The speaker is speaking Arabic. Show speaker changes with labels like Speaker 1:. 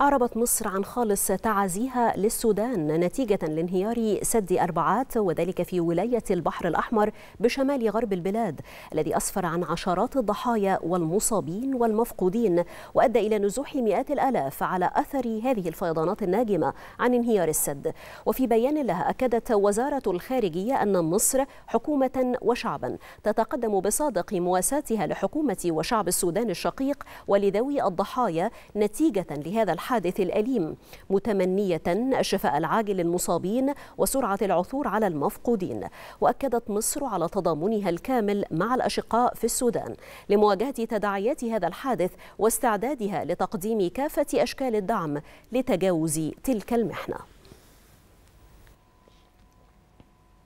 Speaker 1: أعربت مصر عن خالص تعازيها للسودان نتيجة لانهيار سد أربعات وذلك في ولاية البحر الأحمر بشمال غرب البلاد الذي أسفر عن عشرات الضحايا والمصابين والمفقودين وأدى إلى نزوح مئات الآلاف على أثر هذه الفيضانات الناجمة عن انهيار السد. وفي بيان لها أكدت وزارة الخارجية أن مصر حكومة وشعبا تتقدم بصادق مواساتها لحكومة وشعب السودان الشقيق ولذوي الضحايا نتيجة لهذا الحادث الأليم متمنية الشفاء العاجل للمصابين وسرعة العثور على المفقودين. وأكدت مصر على تضامنها الكامل مع الأشقاء في السودان. لمواجهة تداعيات هذا الحادث واستعدادها لتقديم كافة أشكال الدعم لتجاوز تلك المحنة.